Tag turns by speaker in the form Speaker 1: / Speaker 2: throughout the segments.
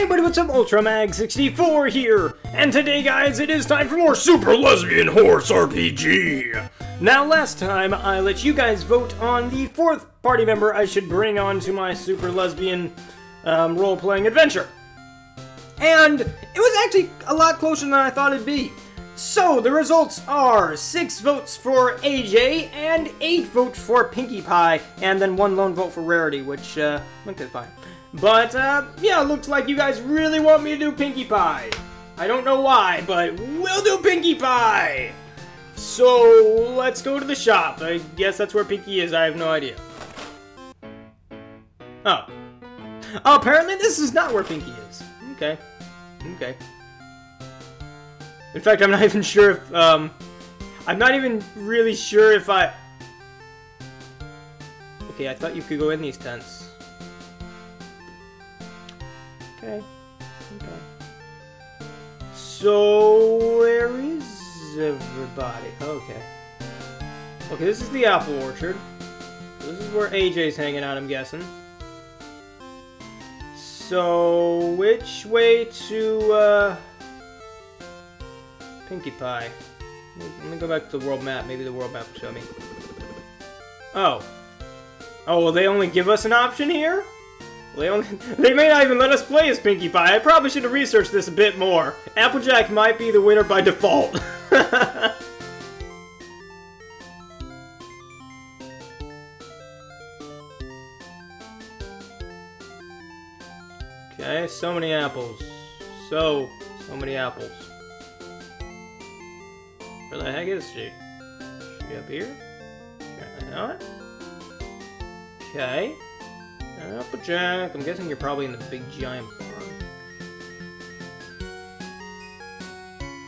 Speaker 1: Hey buddy, what's up? UltraMag64 here! And today, guys, it is time for more Super Lesbian Horse RPG! Now, last time, I let you guys vote on the fourth party member I should bring on to my Super Lesbian um, role-playing adventure. And it was actually a lot closer than I thought it'd be. So, the results are 6 votes for AJ, and 8 votes for Pinkie Pie, and then 1 lone vote for Rarity, which, uh, okay, fine. But, uh, yeah, looks like you guys really want me to do Pinkie Pie. I don't know why, but we'll do Pinkie Pie! So, let's go to the shop. I guess that's where Pinkie is, I have no idea. Oh. apparently this is not where Pinkie is. Okay. Okay. In fact, I'm not even sure if, um... I'm not even really sure if I... Okay, I thought you could go in these tents. Okay. Okay. So, where is everybody? Okay. Okay, this is the apple orchard. This is where AJ's hanging out, I'm guessing. So, which way to, uh... Pinkie Pie? Let me go back to the world map. Maybe the world map will show me. Oh. Oh, will they only give us an option here? They, only, they may not even let us play as Pinkie Pie. I probably should have researched this a bit more. Applejack might be the winner by default. okay, so many apples. So, so many apples. Where the heck is she? Is she up here? Apparently not. Okay. Applejack, I'm guessing you're probably in the big giant barn.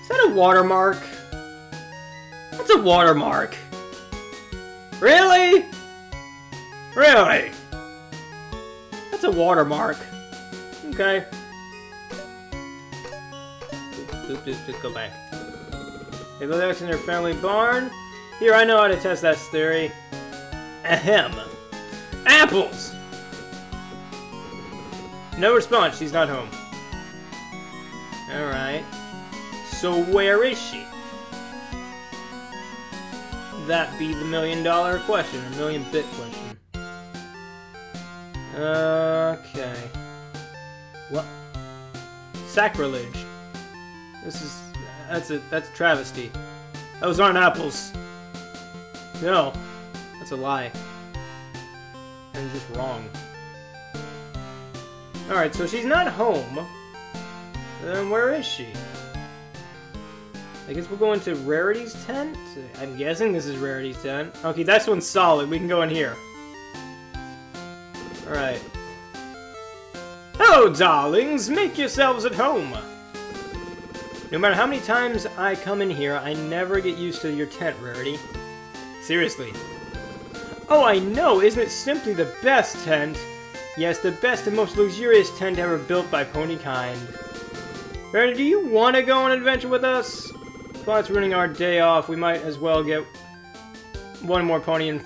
Speaker 1: Is that a watermark? That's a watermark. Really? Really? That's a watermark. Okay. Oop, just, just go back. They live in their family barn. Here, I know how to test that theory. Ahem. Apples! No response, she's not home. Alright. So where is she? That be the million dollar question, or million bit question. Okay. What? Sacrilege. This is... That's a... That's a travesty. Those aren't apples. No. That's a lie. I'm just wrong. Alright, so she's not home. Then where is she? I guess we'll go into Rarity's tent? I'm guessing this is Rarity's tent. Okay, this one's solid. We can go in here. Alright. Hello, darlings! Make yourselves at home! No matter how many times I come in here, I never get used to your tent, Rarity. Seriously. Oh, I know! Isn't it simply the best tent? Yes, the best and most luxurious tent ever built by Ponykind. Rarity, do you want to go on an adventure with us? While it's ruining our day off, we might as well get one more pony in,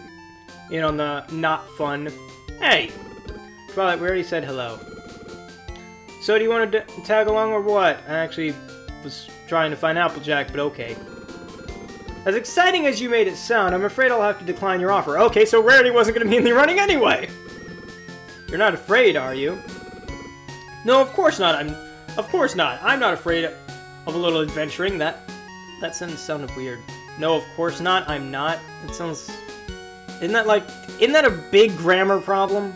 Speaker 1: in on the not fun. Hey! Twilight, we already said hello. So do you want to tag along or what? I actually was trying to find Applejack, but okay. As exciting as you made it sound, I'm afraid I'll have to decline your offer. Okay, so Rarity wasn't going to be in the running anyway! You're not afraid, are you? No, of course not. I'm... Of course not. I'm not afraid of a little adventuring. That... That sentence sounded weird. No, of course not. I'm not. It sounds... Isn't that like... Isn't that a big grammar problem?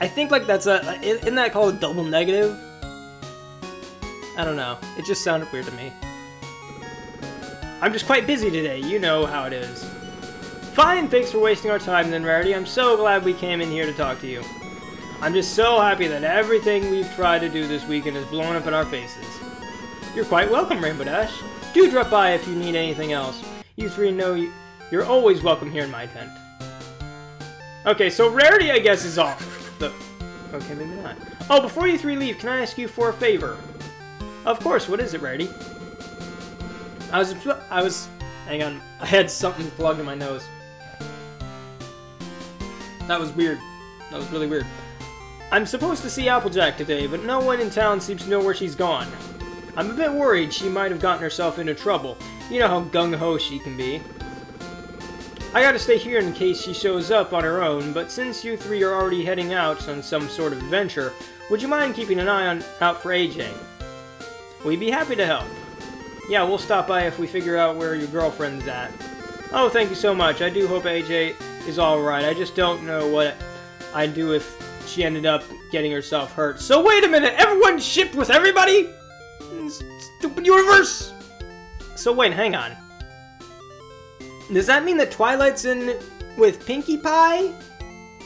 Speaker 1: I think like that's a... Isn't that called a double negative? I don't know. It just sounded weird to me. I'm just quite busy today. You know how it is. Fine, thanks for wasting our time then, Rarity. I'm so glad we came in here to talk to you. I'm just so happy that everything we've tried to do this weekend is blown up in our faces. You're quite welcome, Rainbow Dash. Do drop by if you need anything else. You three know you're always welcome here in my tent. Okay, so Rarity, I guess, is off. The okay, maybe not. Oh, before you three leave, can I ask you for a favor? Of course, what is it, Rarity? I was... I was... Hang on. I had something plugged in my nose. That was weird. That was really weird. I'm supposed to see Applejack today, but no one in town seems to know where she's gone. I'm a bit worried she might have gotten herself into trouble. You know how gung-ho she can be. I gotta stay here in case she shows up on her own, but since you three are already heading out on some sort of adventure, would you mind keeping an eye on, out for AJ? We'd be happy to help. Yeah, we'll stop by if we figure out where your girlfriend's at. Oh, thank you so much. I do hope AJ is alright. I just don't know what I'd do if she ended up getting herself hurt. So wait a minute, everyone shipped with everybody? Stupid universe! So wait, hang on. Does that mean that Twilight's in with Pinkie Pie?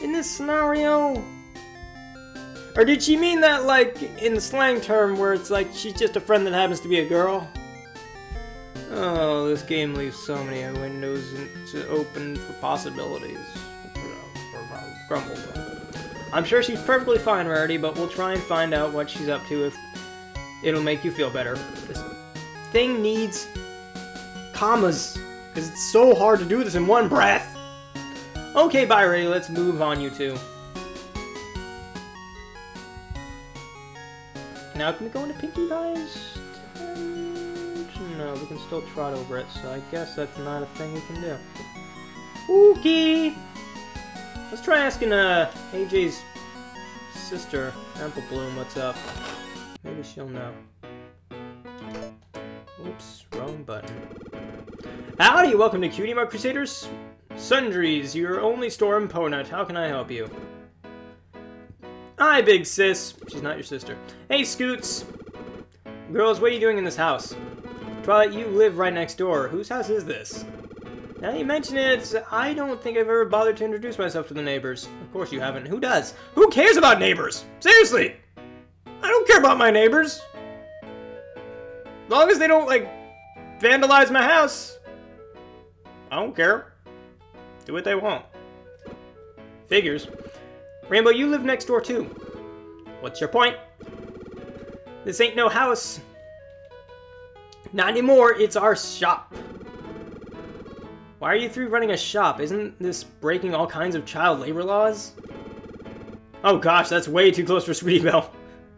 Speaker 1: In this scenario? Or did she mean that, like, in the slang term where it's like she's just a friend that happens to be a girl? Oh, this game leaves so many windows open for possibilities. Grumble. I'm sure she's perfectly fine, Rarity, but we'll try and find out what she's up to if it'll make you feel better. This thing needs commas. Because it's so hard to do this in one breath. Okay, bye, Rarity, Let's move on, you two. Now, can we go into Pinkie Pie's No, we can still trot over it, so I guess that's not a thing we can do. Okay. Let's try asking uh, AJ's sister, Apple Bloom, what's up. Maybe she'll know. Oops, wrong button. Howdy, welcome to Cutie Mark Crusaders Sundries, your only store in Ponut. How can I help you? Hi, big sis. She's not your sister. Hey, Scoots. Girls, what are you doing in this house? Twilight, you live right next door. Whose house is this? Now you mention it, I don't think I've ever bothered to introduce myself to the neighbors. Of course you haven't. Who does? Who cares about neighbors? Seriously! I don't care about my neighbors. As long as they don't, like, vandalize my house. I don't care. Do what they want. Figures. Rainbow, you live next door too. What's your point? This ain't no house. Not anymore, it's our shop. Why are you three running a shop? Isn't this breaking all kinds of child labor laws? Oh gosh, that's way too close for Sweetie Belle.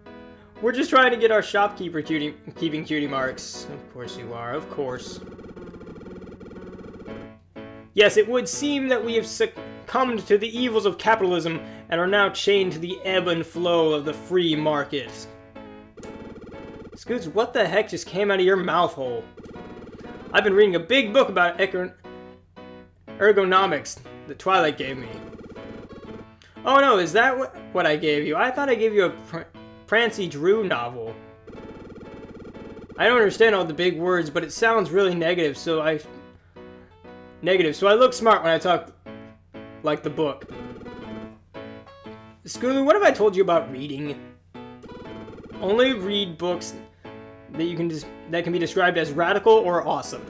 Speaker 1: We're just trying to get our shopkeeper cutie, keeping cutie marks. Of course you are, of course. Yes, it would seem that we have succumbed to the evils of capitalism and are now chained to the ebb and flow of the free market. Scoots, what the heck just came out of your mouth hole? I've been reading a big book about ergonomics the Twilight gave me. Oh no, is that what, what I gave you? I thought I gave you a Pr Prancy Drew novel. I don't understand all the big words, but it sounds really negative, so I Negative. So I look smart when I talk like the book. Skulu, what have I told you about reading? Only read books that you can just that can be described as radical or awesome.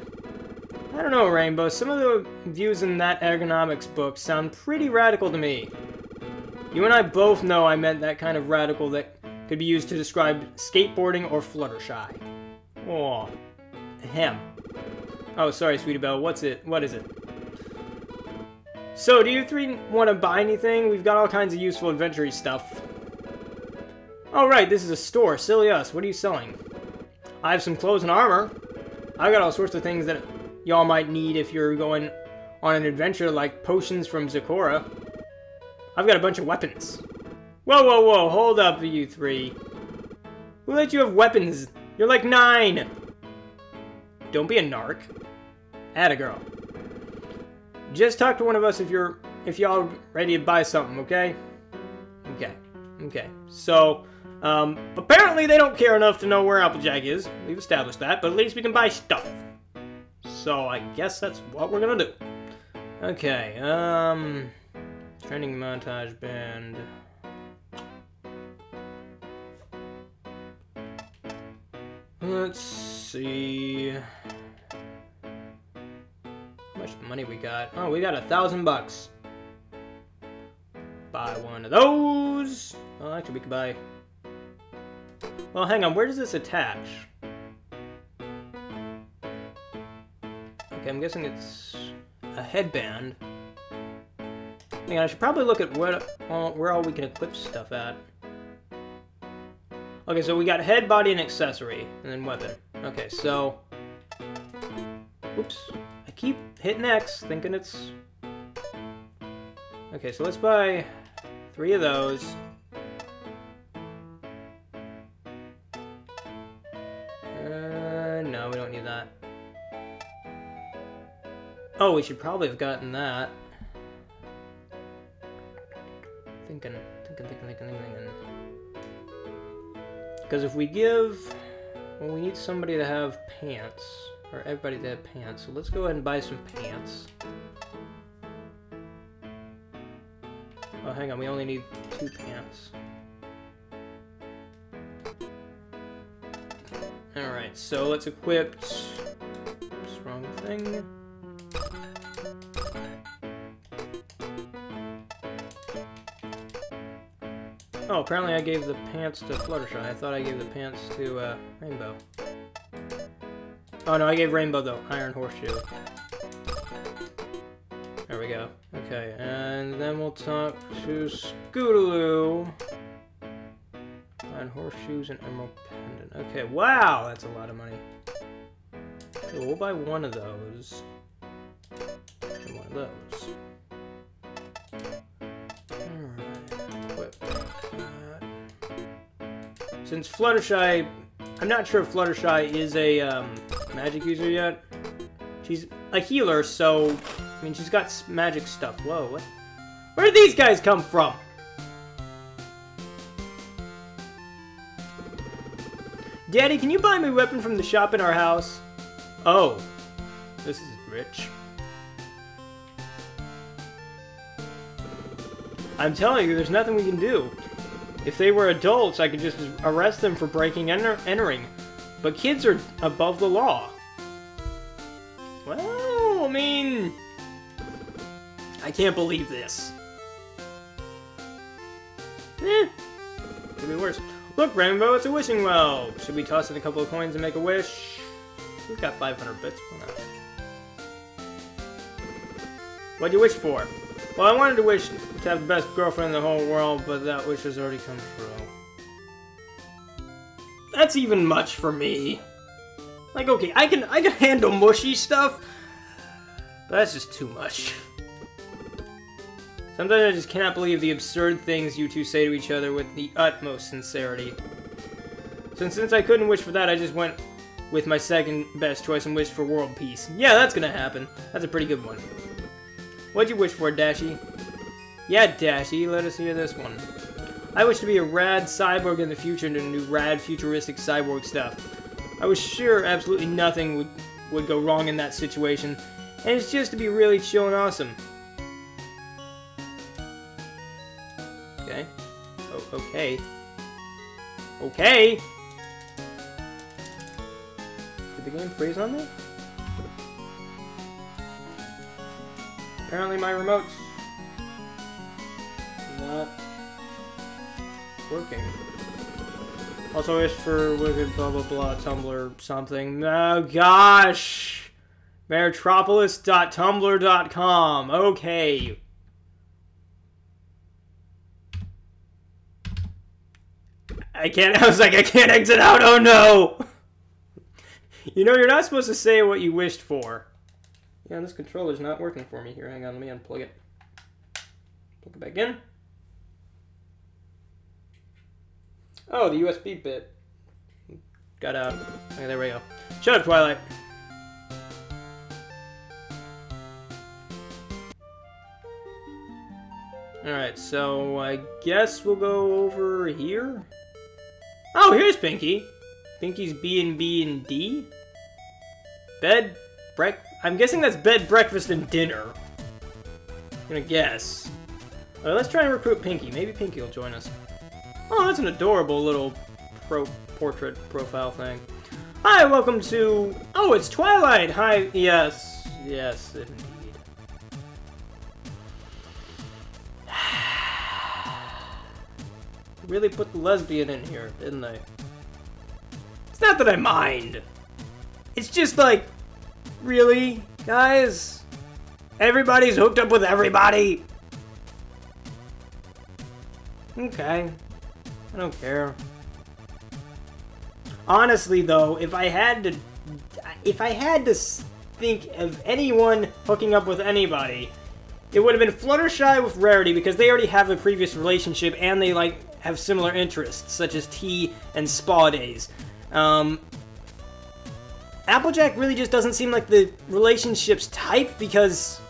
Speaker 1: I don't know, Rainbow. Some of the views in that ergonomics book sound pretty radical to me. You and I both know I meant that kind of radical that could be used to describe skateboarding or Fluttershy. Oh, hem. Oh, sorry, Sweetie Belle. What's it? What is it? So, do you three want to buy anything? We've got all kinds of useful adventure stuff. Oh, right, this is a store. Silly us. What are you selling? I have some clothes and armor. I've got all sorts of things that y'all might need if you're going on an adventure, like potions from Zecora. I've got a bunch of weapons. Whoa, whoa, whoa, hold up, you three. Who let you have weapons? You're like nine! Don't be a narc. Add a girl. Just talk to one of us if you're if y'all ready to buy something, okay? Okay. Okay. So, um, apparently they don't care enough to know where Applejack is. We've established that, but at least we can buy stuff. So I guess that's what we're gonna do. Okay, um... Training montage band... Let's see How much money we got? Oh, we got a thousand bucks. Buy one of those. Well, actually, we could buy... Well, hang on. Where does this attach? Okay, I'm guessing it's a headband. Yeah, I should probably look at where, all, where all we can equip stuff at. Okay, so we got head, body, and accessory, and then weapon. Okay, so... Oops. I keep hitting X, thinking it's... Okay, so let's buy three of those. Oh, we should probably have gotten that. Thinking, thinking, thinking, thinking, thinking. Because if we give... Well, we need somebody to have pants. Or everybody to have pants. So let's go ahead and buy some pants. Oh, hang on. We only need two pants. Alright, so let's equip... Wrong thing? Apparently I gave the pants to Fluttershy. I thought I gave the pants to uh, Rainbow. Oh no, I gave Rainbow the Iron Horseshoe. There we go. Okay, and then we'll talk to Scootaloo. Iron Horseshoes and Emerald Pendant. Okay, wow, that's a lot of money. Okay, we'll buy one of those. And one of those. Since Fluttershy, I'm not sure if Fluttershy is a um, magic user yet. She's a healer, so, I mean, she's got magic stuff. Whoa, what? Where did these guys come from? Daddy, can you buy me a weapon from the shop in our house? Oh, this is rich. I'm telling you, there's nothing we can do. If they were adults, I could just arrest them for breaking and entering. But kids are above the law. Well, I mean... I can't believe this. Eh. Could be worse. Look, Rainbow, it's a wishing well. Should we toss in a couple of coins and make a wish? We've got 500 bits. Why not? What'd you wish for? Well, I wanted to wish to have the best girlfriend in the whole world, but that wish has already come true. That's even much for me. Like, okay, I can I can handle mushy stuff, but that's just too much. Sometimes I just cannot believe the absurd things you two say to each other with the utmost sincerity. So since I couldn't wish for that, I just went with my second best choice and wished for world peace. Yeah, that's gonna happen. That's a pretty good one. What'd you wish for, Dashie? Yeah, Dashie, let us hear this one. I wish to be a rad cyborg in the future and to do rad futuristic cyborg stuff. I was sure absolutely nothing would, would go wrong in that situation, and it's just to be really chill and awesome. Okay. Oh, okay. Okay! Did the game freeze on me? Apparently my remote's not working. Also wish for wicked blah blah blah Tumblr something. Oh gosh! Metropolis.tumblr.com. Okay. I can't, I was like, I can't exit out, oh no! You know, you're not supposed to say what you wished for. Yeah, this controller's not working for me here. Hang on, let me unplug it. Plug it back in. Oh, the USB bit. Got out. Okay, there we go. Shut up, Twilight. Alright, so I guess we'll go over here. Oh, here's Pinkie. Pinkie's B and B and D. Bed, break, I'm guessing that's bed, breakfast, and dinner. I'm gonna guess. Let's try and recruit Pinkie. Maybe Pinkie will join us. Oh, that's an adorable little pro portrait profile thing. Hi, welcome to... Oh, it's Twilight! Hi, yes. Yes, indeed. really put the lesbian in here, didn't they? It's not that I mind. It's just like, Really? Guys? Everybody's hooked up with everybody? Okay. I don't care. Honestly, though, if I had to... If I had to think of anyone hooking up with anybody, it would have been Fluttershy with Rarity because they already have a previous relationship and they, like, have similar interests, such as tea and spa days. Um, Applejack really just doesn't seem like the relationship's type because,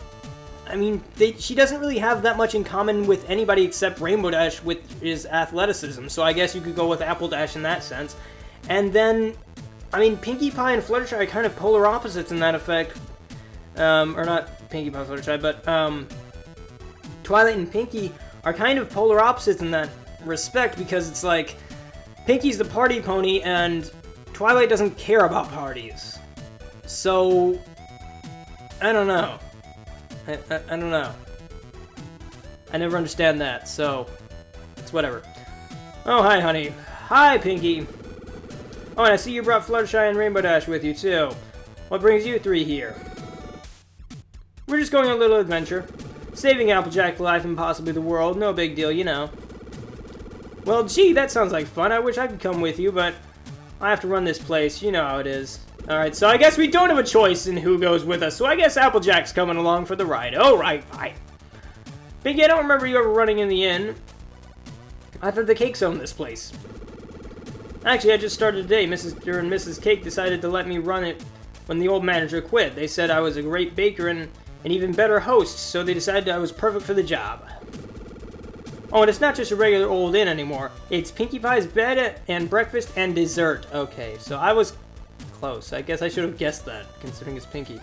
Speaker 1: I mean, they, she doesn't really have that much in common with anybody except Rainbow Dash with his athleticism. So I guess you could go with Apple Dash in that sense. And then, I mean, Pinkie Pie and Fluttershy are kind of polar opposites in that effect. Um, or not Pinkie Pie and Fluttershy, but um, Twilight and Pinkie are kind of polar opposites in that respect because it's like Pinkie's the party pony and Twilight doesn't care about parties. So, I don't know. I, I, I don't know. I never understand that, so it's whatever. Oh, hi, honey. Hi, Pinkie. Oh, and I see you brought Fluttershy and Rainbow Dash with you, too. What brings you three here? We're just going on a little adventure. Saving Applejack life and possibly the world. No big deal, you know. Well, gee, that sounds like fun. I wish I could come with you, but I have to run this place. You know how it is. Alright, so I guess we don't have a choice in who goes with us, so I guess Applejack's coming along for the ride. Oh, right, fine. Biggie, I don't remember you ever running in the inn. I thought the Cakes owned this place. Actually, I just started today. Mrs. and Mrs. Cake decided to let me run it when the old manager quit. They said I was a great baker and an even better host, so they decided I was perfect for the job. Oh, and it's not just a regular old inn anymore. It's Pinkie Pie's bed and breakfast and dessert. Okay, so I was close. I guess I should have guessed that, considering it's Pinkie.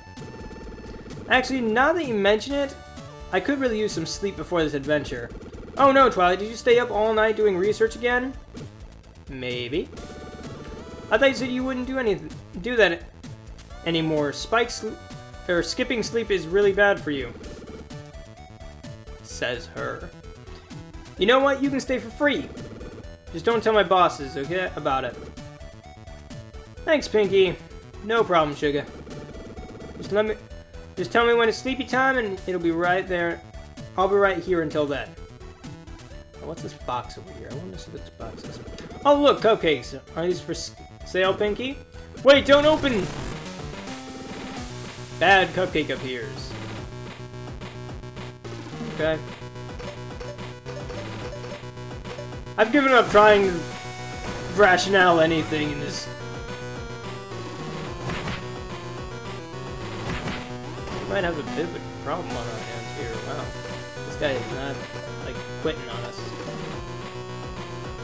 Speaker 1: Actually, now that you mention it, I could really use some sleep before this adventure. Oh no, Twilight, did you stay up all night doing research again? Maybe. I thought you said you wouldn't do anything, do that anymore. Spike or skipping sleep is really bad for you. Says her. You know what? You can stay for free. Just don't tell my bosses, okay, about it. Thanks, Pinkie. No problem, sugar. Just let me... Just tell me when it's sleepy time and it'll be right there. I'll be right here until then. What's this box over here? I wonder what this box is. Oh, look, cupcakes. Are these for sale, Pinkie? Wait, don't open! Bad cupcake appears. Okay. I've given up trying to rationale anything in this. We might have a bit of a problem on our hands here. Wow. This guy is not, like, quitting on us.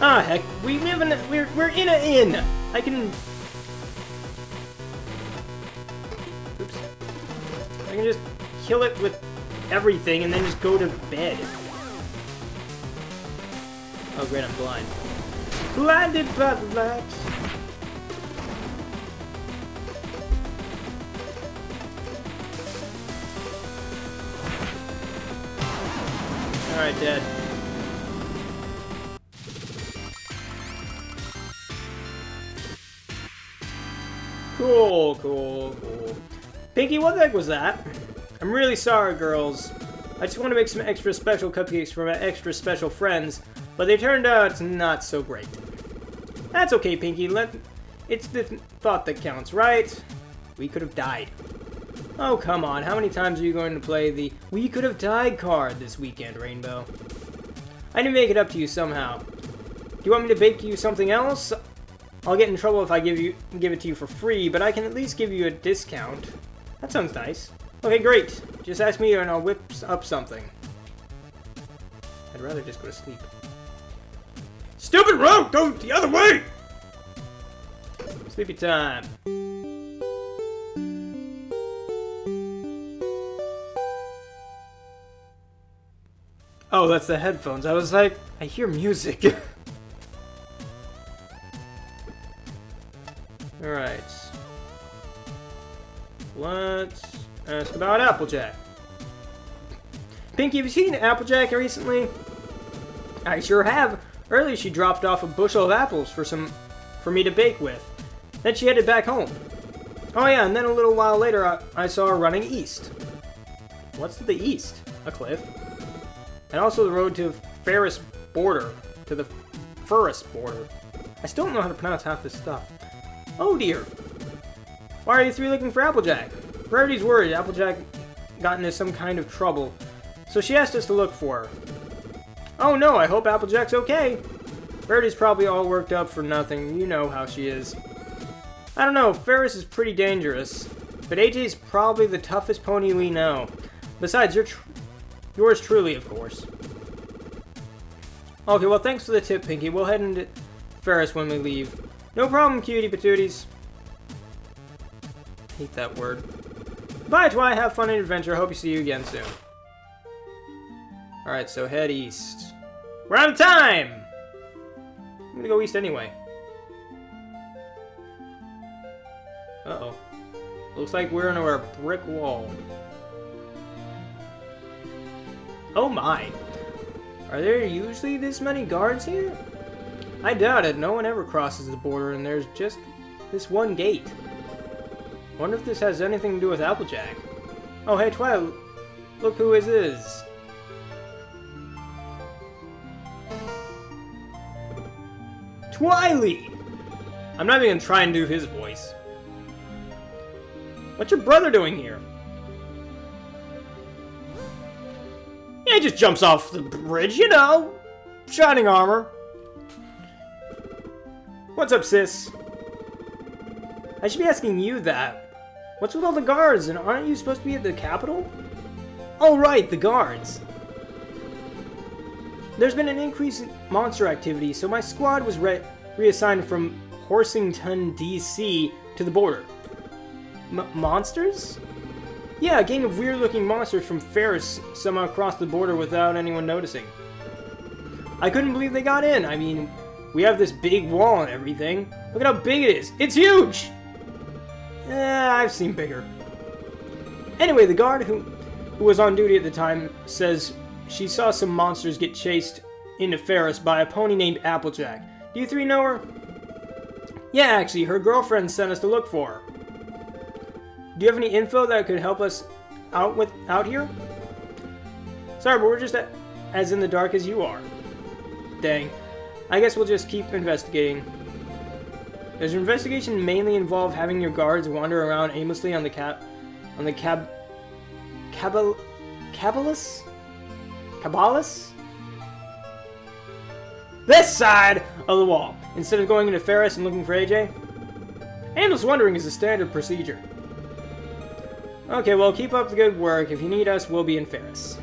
Speaker 1: Ah, heck. We live in a, we're, we're in an inn! I can... Oops. I can just kill it with everything and then just go to bed. Oh great, I'm blind. Blinded by the light. Alright, dead. Cool, cool, cool. Pinkie, what the heck was that? I'm really sorry, girls. I just want to make some extra special cupcakes for my extra special friends but they turned out not so great. That's okay, Pinkie. Let It's the thought that counts, right? We could have died. Oh, come on. How many times are you going to play the We Could Have Died card this weekend, Rainbow? I need to make it up to you somehow. Do you want me to bake you something else? I'll get in trouble if I give you give it to you for free, but I can at least give you a discount. That sounds nice. Okay, great. Just ask me and I'll whip up something. I'd rather just go to sleep. Stupid road! Go the other way! Sleepy time. Oh, that's the headphones. I was like, I hear music. Alright. Let's ask about Applejack. Pinkie, have you seen Applejack recently? I sure have. Earlier she dropped off a bushel of apples for some for me to bake with. Then she headed back home. Oh yeah, and then a little while later I, I saw her running east. What's to the east? A cliff. And also the road to Ferus Border. to the Ferus border. I still don't know how to pronounce half this stuff. Oh dear. Why are you three looking for Applejack? Rarity's worried Applejack got into some kind of trouble, so she asked us to look for her. Oh no, I hope Applejack's okay. Rarity's probably all worked up for nothing. You know how she is. I don't know, Ferus is pretty dangerous, but AJ's probably the toughest pony we know. Besides, you're tr yours truly, of course. Okay, well, thanks for the tip, Pinkie. We'll head into Ferus when we leave. No problem, cutie patooties. Hate that word. Bye, Twi. Have fun and adventure. Hope you see you again soon. Alright, so head east. We're out of time! I'm gonna go east anyway. Uh-oh. Looks like we're into our brick wall. Oh my! Are there usually this many guards here? I doubt it. No one ever crosses the border and there's just this one gate. Wonder if this has anything to do with Applejack. Oh, hey, Twilight. Look who is. Twily! I'm not even gonna try and do his voice. What's your brother doing here? Yeah, he just jumps off the bridge, you know. Shining armor. What's up, sis? I should be asking you that. What's with all the guards, and aren't you supposed to be at the capital? Oh, right, the guards. There's been an increase in monster activity, so my squad was re reassigned from Horsington, D.C. to the border. M monsters? Yeah, a gang of weird-looking monsters from Ferus somehow crossed the border without anyone noticing. I couldn't believe they got in. I mean, we have this big wall and everything. Look at how big it is. It's huge! Eh, I've seen bigger. Anyway, the guard who, who was on duty at the time says she saw some monsters get chased into Ferus by a pony named Applejack. Do you three know her? Yeah, actually, her girlfriend sent us to look for her. Do you have any info that could help us out with out here? Sorry, but we're just as in the dark as you are. Dang. I guess we'll just keep investigating. Does your investigation mainly involve having your guards wander around aimlessly on the cab on the cab cabal cabalus cabalus this side of the wall instead of going into Ferus and looking for AJ? Aimless wandering is a standard procedure. Okay, well, keep up the good work. If you need us, we'll be in Ferus.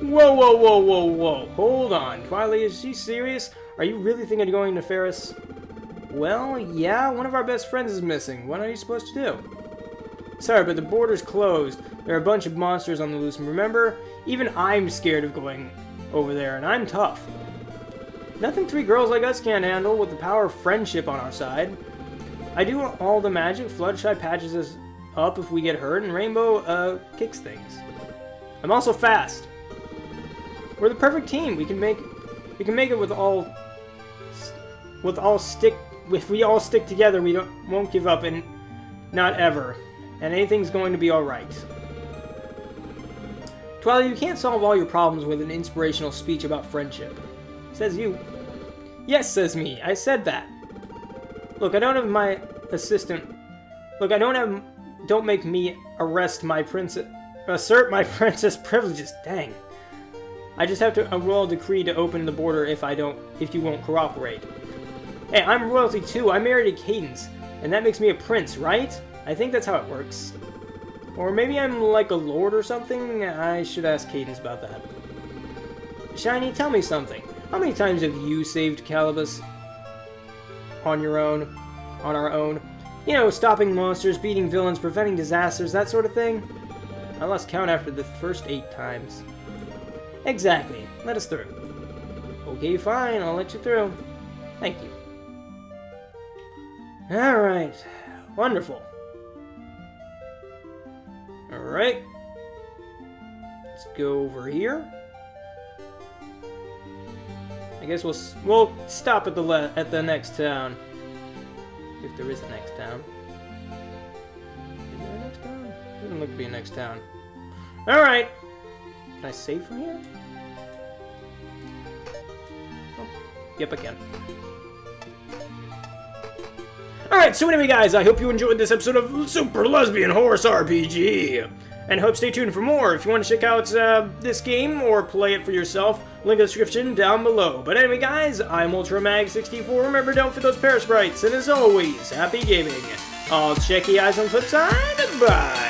Speaker 1: Whoa, whoa, whoa, whoa, whoa. Hold on. Twilight, is she serious? Are you really thinking of going to Ferus? Well, yeah, one of our best friends is missing. What are you supposed to do? Sorry, but the border's closed. There are a bunch of monsters on the loose, remember, even I'm scared of going over there, and I'm tough. Nothing three girls like us can't handle with the power of friendship on our side. I do all the magic, Fluttershy patches us up if we get hurt, and Rainbow uh, kicks things. I'm also fast. We're the perfect team. We can make we can make it with all with all stick if we all stick together. We don't won't give up and not ever, and anything's going to be all right. Twilight, you can't solve all your problems with an inspirational speech about friendship. Says you. Yes, says me. I said that. Look, I don't have my assistant. Look, I don't have don't make me arrest my princess... Assert my princess privileges. Dang. I just have to a decree to open the border if I don't... If you won't cooperate. Hey, I'm royalty too. I married a cadence. And that makes me a prince, right? I think that's how it works. Or maybe I'm like a lord or something? I should ask Cadence about that. Shiny, tell me something. How many times have you saved Calibus on your own? On our own? You know, stopping monsters, beating villains, preventing disasters, that sort of thing. I lost count after the first eight times. Exactly. Let us through. Okay, fine. I'll let you through. Thank you. Alright. Wonderful. Alright. Let's go over here. I guess we'll we'll stop at the at the next town. If there is a next town. Is there a next town? Doesn't look to be a next town. Alright! Can I save from here? Oh. Yep, I can. Alright, so anyway guys, I hope you enjoyed this episode of Super Lesbian Horse RPG. And hope stay tuned for more. If you want to check out uh, this game or play it for yourself, link in the description down below. But anyway guys, I'm UltraMag64. Remember, don't forget those Parasprites. And as always, happy gaming. I'll check you guys on the flip side. Bye.